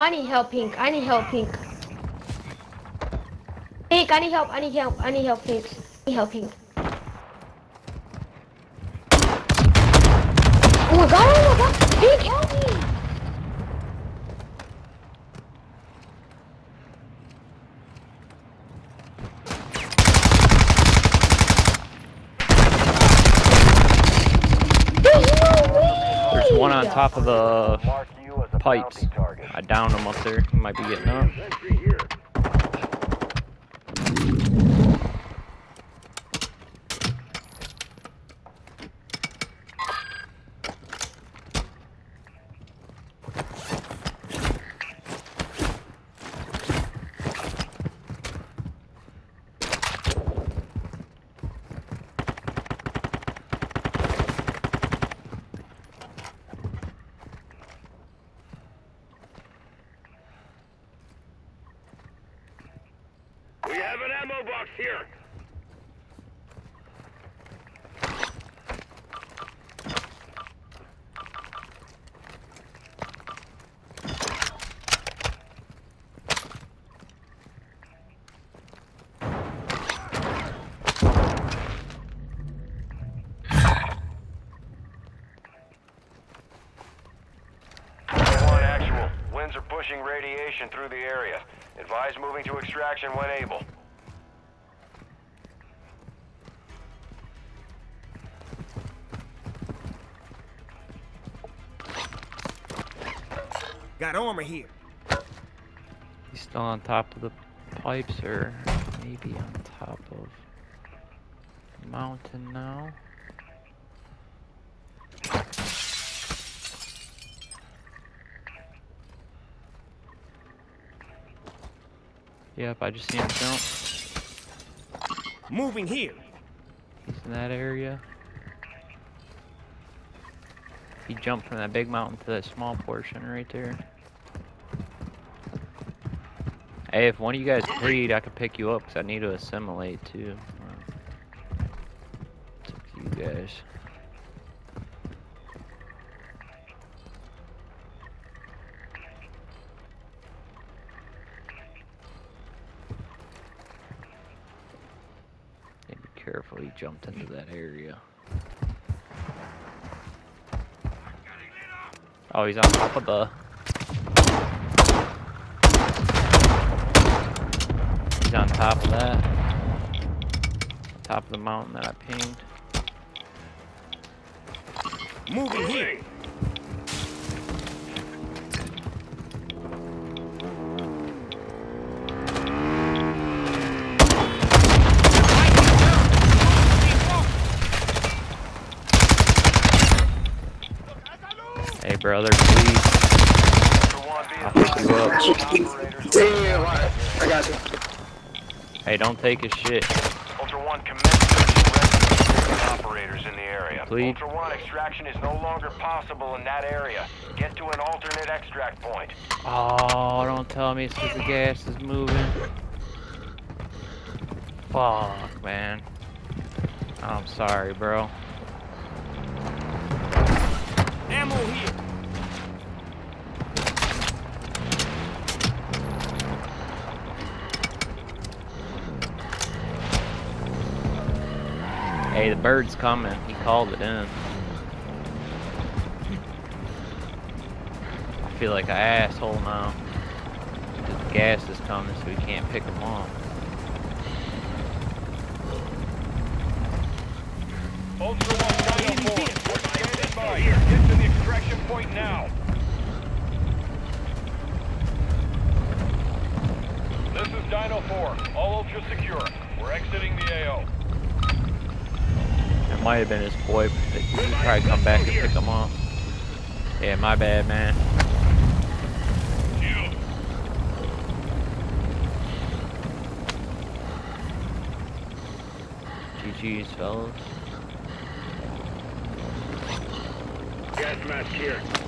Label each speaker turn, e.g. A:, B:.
A: I need help, Pink. I need help, Pink. Pink, I need help. I need help. I need help, Pink. I need help, Pink. Oh my god, oh my god. Pink, help me. There's no way.
B: There's one on top of the
C: Mark you
B: pipes. I downed him up there. He might be getting up.
C: We have an ammo box here. Winds are pushing radiation through the area. Advise moving to extraction when able.
D: Got armor here.
B: He's still on top of the pipes or maybe on top of the mountain now. Yep, I just see him jump.
D: Moving here.
B: He's in that area. He jumped from that big mountain to that small portion right there. Hey, if one of you guys bleed, I could pick you up because I need to assimilate too. It's up to you guys. Be careful, he jumped into that area. Oh, he's on top of the. He's on top of that. Top of the mountain that I pinged.
D: Moving here.
B: Hey, brother, please. I'll pick you up.
E: Damn, alright. I got you.
B: Hey, don't take his shit.
C: Ultra One, commence search and rescue operators in the area.
B: Please.
C: Ultra One, extraction is no longer possible in that area. Get to an alternate extract point.
B: Oh, don't tell me it's because the gas is moving. Fuck, man. I'm sorry, bro. Hey, the bird's coming. He called it in. I feel like an asshole now. The gas is coming, so we can't pick him off
C: Dino 4, we're standing by. Get to the extraction point now. This is Dino 4. All Ultra secure. We're exiting the AO.
B: It might have been his boy, but he would probably come back and pick him up. Yeah, my bad, man. GG's, fellas.
C: Gas mask here.